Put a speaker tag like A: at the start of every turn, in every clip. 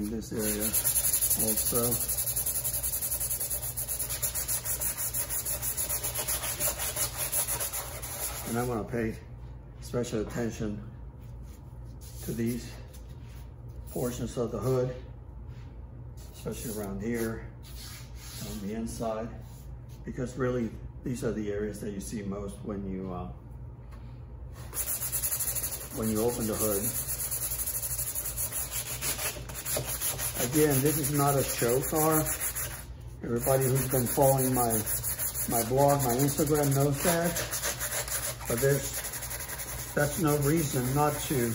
A: this area also. And I want to pay special attention to these portions of the hood, especially around here, on the inside, because really these are the areas that you see most when you uh, when you open the hood. Again, this is not a show car. Everybody who's been following my my blog, my Instagram knows that. But there's that's no reason not to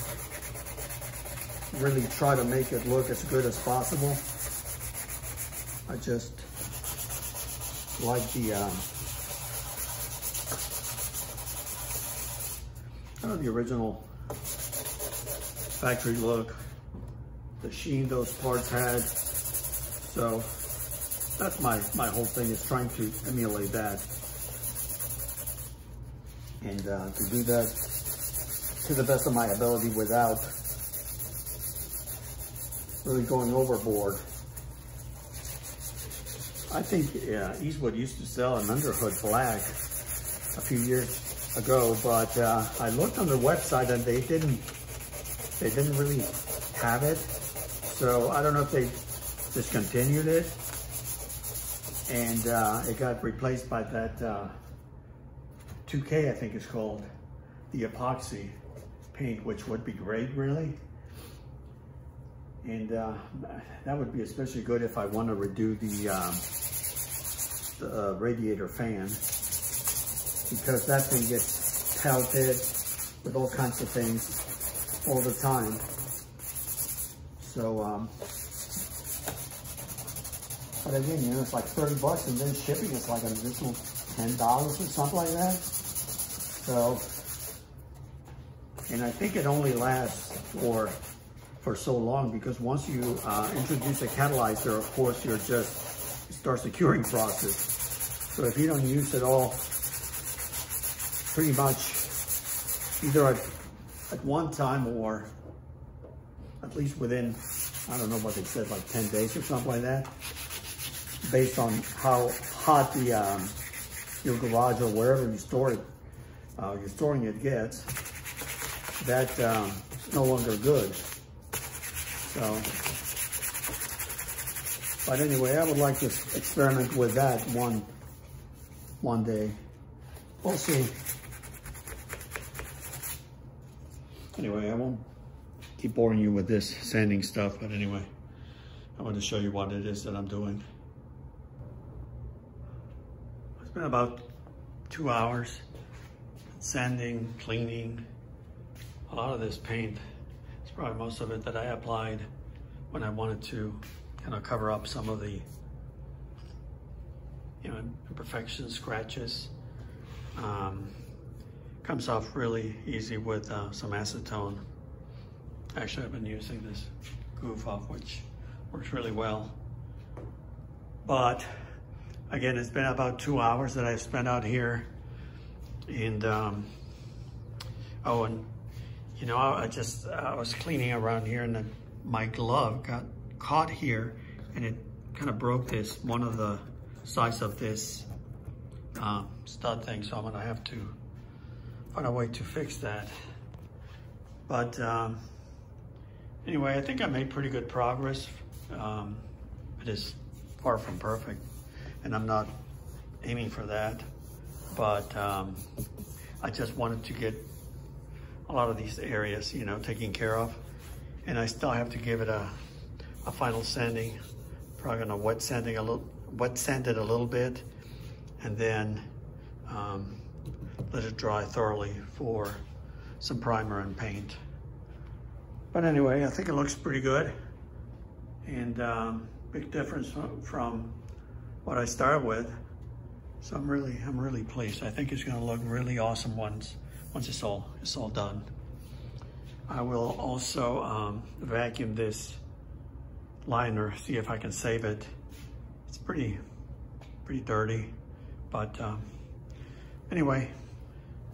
A: really try to make it look as good as possible. I just like the um, kind of the original factory look, the sheen those parts had. So that's my, my whole thing is trying to emulate that. And uh, to do that to the best of my ability without really going overboard. I think yeah, Eastwood used to sell an underhood black a few years ago, but uh, I looked on their website and they didn't they didn't really have it. So I don't know if they discontinued it and uh, it got replaced by that uh, 2K, I think it's called, the epoxy paint, which would be great, really. And uh, that would be especially good if I want to redo the, um, the uh, radiator fan because that thing gets pelted with all kinds of things all the time. So, um, but again, you know, it's like 30 bucks and then shipping is like an additional $10 or something like that. So, and I think it only lasts for for so long because once you uh, introduce a catalyzer, of course, you're just starts the curing process. So if you don't use it all, pretty much either at, at one time or at least within, I don't know what they said, like 10 days or something like that, based on how hot the um, your garage or wherever you store it, uh, you're storing it gets, that um, no longer good. So, but anyway, I would like to experiment with that one, one day. We'll see. Anyway, I won't keep boring you with this sanding stuff, but anyway, I want to show you what it is that I'm doing. It's been about two hours sanding, cleaning, a lot of this paint It's probably most of it that I applied when I wanted to kind of cover up some of the you know imperfections, scratches. Um, comes off really easy with uh, some acetone. Actually, I've been using this goof off, which works really well. But again, it's been about two hours that I've spent out here. And, um, oh, and you know, I, just, I was cleaning around here and then my glove got caught here and it kind of broke this, one of the sides of this um, stud thing. So I'm gonna have to find a way to fix that. But um, anyway, I think I made pretty good progress. Um, it is far from perfect and I'm not aiming for that. But um, I just wanted to get a lot of these areas, you know, taken care of. And I still have to give it a, a final sanding. Probably gonna wet sanding a little, wet sand it a little bit, and then um, let it dry thoroughly for some primer and paint. But anyway, I think it looks pretty good. And um, big difference from, what I started with. So I'm really, I'm really pleased. I think it's gonna look really awesome once once it's all, it's all done. I will also um, vacuum this liner, see if I can save it. It's pretty, pretty dirty, but um, anyway,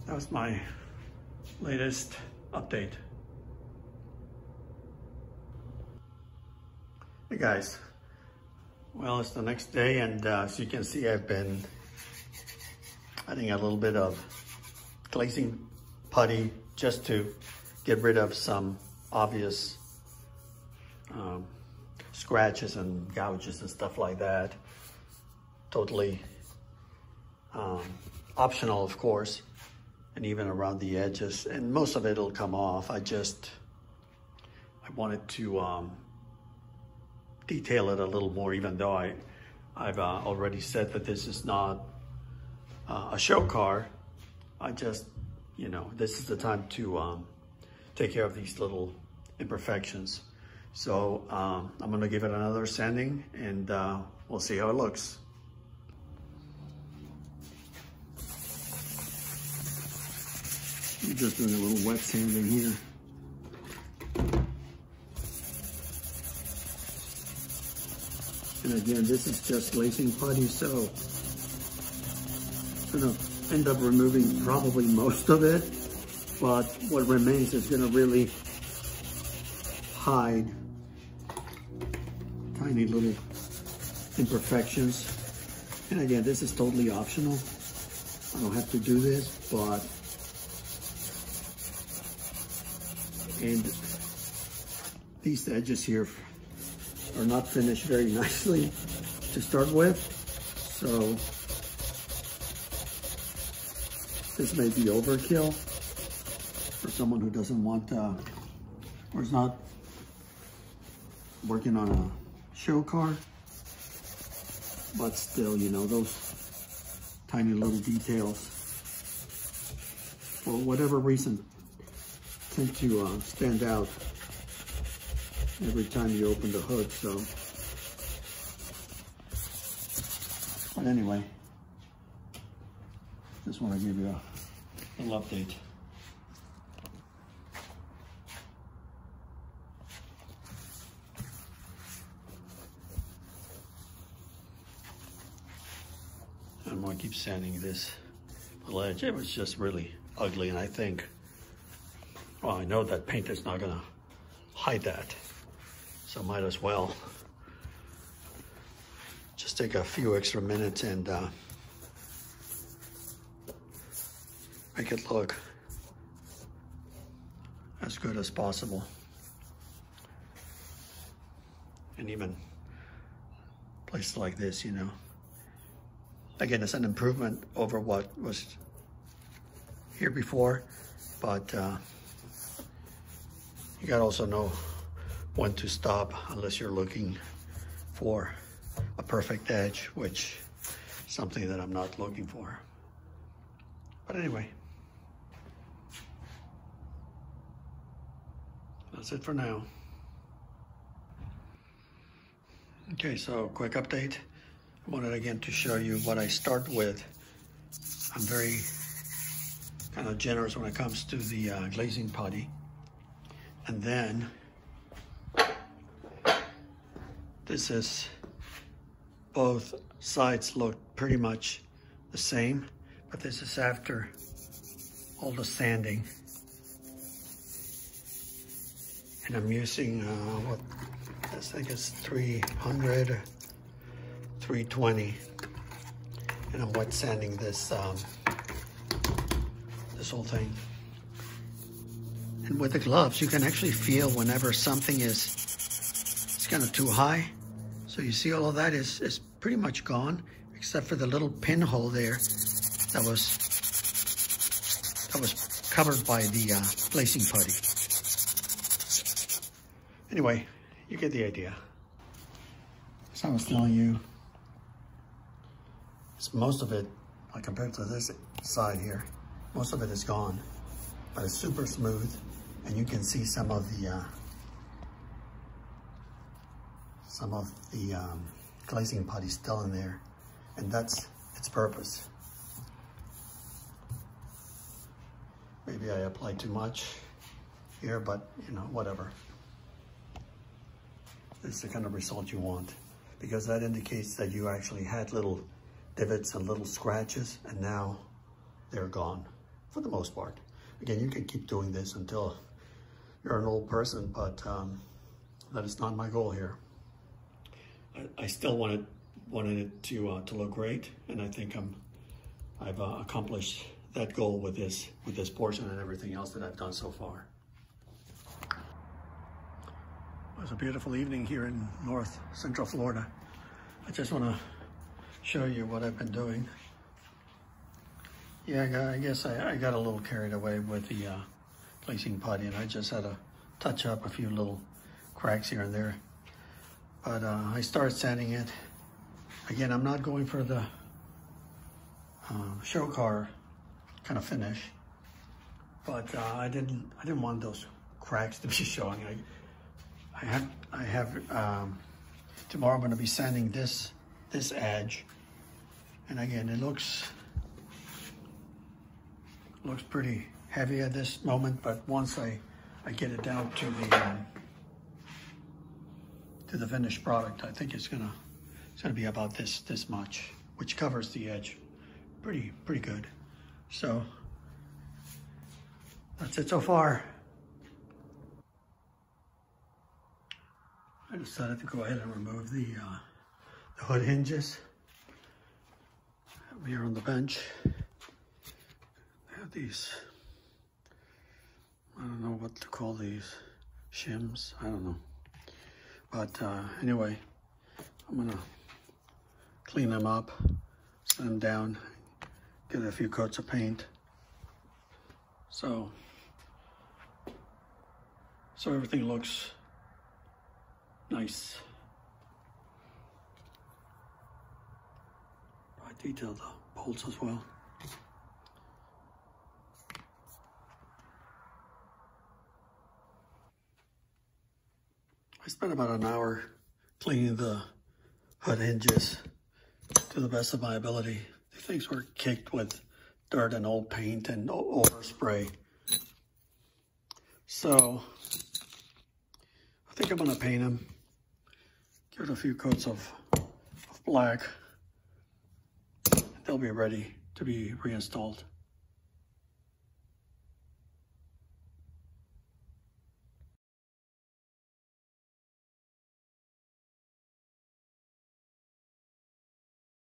A: that was my latest update. Hey guys, well it's the next day and uh, as you can see I've been adding a little bit of glazing putty just to get rid of some obvious um, scratches and gouges and stuff like that. Totally um, optional of course and even around the edges and most of it will come off. I just, I wanted to um, detail it a little more, even though I, I've uh, already said that this is not uh, a show car. I just, you know, this is the time to um, take care of these little imperfections. So um, I'm gonna give it another sanding and uh, we'll see how it looks. I'm just doing a little wet sanding here. And again, this is just glazing putty, so I'm gonna end up removing probably most of it, but what remains is gonna really hide tiny little imperfections. And again, this is totally optional. I don't have to do this, but, and these edges here are not finished very nicely to start with. So this may be overkill for someone who doesn't want, uh, or is not working on a show car. But still, you know, those tiny little details, for whatever reason, tend to uh, stand out every time you open the hood, so. But anyway, just want to give you a little update. I'm going to keep sanding this ledge. It was just really ugly, and I think, well, I know that paint is not going to hide that. So might as well just take a few extra minutes and uh, make it look as good as possible. And even places like this, you know. Again, it's an improvement over what was here before, but uh, you gotta also know when to stop unless you're looking for a perfect edge, which is something that I'm not looking for. But anyway, that's it for now. Okay, so quick update. I wanted again to show you what I start with. I'm very kind of generous when it comes to the uh, glazing putty. And then this is, both sides look pretty much the same, but this is after all the sanding. And I'm using, uh, what, I think it's 300, 320. And I'm wet sanding this, um, this whole thing. And with the gloves, you can actually feel whenever something is it's kind of too high. So you see all of that is, is pretty much gone, except for the little pinhole there that was that was covered by the uh, glazing putty. Anyway, you get the idea. As I was telling you, most of it, like compared to this side here, most of it is gone, but it's super smooth, and you can see some of the uh, some of the um, glazing putty still in there, and that's its purpose. Maybe I applied too much here, but you know, whatever. It's the kind of result you want because that indicates that you actually had little divots and little scratches and now they're gone for the most part. Again, you can keep doing this until you're an old person, but um, that is not my goal here. I, I still wanted wanted it to uh, to look great, and I think I'm I've uh, accomplished that goal with this with this portion and everything else that I've done so far. It was a beautiful evening here in North Central Florida. I just want to show you what I've been doing. Yeah, I, guess I, I, got a little carried away with the uh, glazing putty, and I just had to touch up a few little cracks here and there. But uh, I started sanding it. Again, I'm not going for the uh, show car kind of finish, but uh, I didn't I didn't want those cracks to be showing. I I have I have um, tomorrow I'm going to be sanding this this edge, and again it looks looks pretty heavy at this moment, but once I I get it down to the um, to the finished product, I think it's gonna it's gonna be about this this much, which covers the edge pretty pretty good. So that's it so far. I decided to go ahead and remove the, uh, the hood hinges. Here on the bench, I have these, I don't know what to call these, shims, I don't know. But uh, anyway, I'm gonna clean them up, set them down, get a few coats of paint. So, so everything looks nice. I detailed the bolts as well. I spent about an hour cleaning the hood hinges to the best of my ability. These things were caked with dirt and old paint and overspray. So I think I'm gonna paint them. Give it a few coats of, of black. They'll be ready to be reinstalled.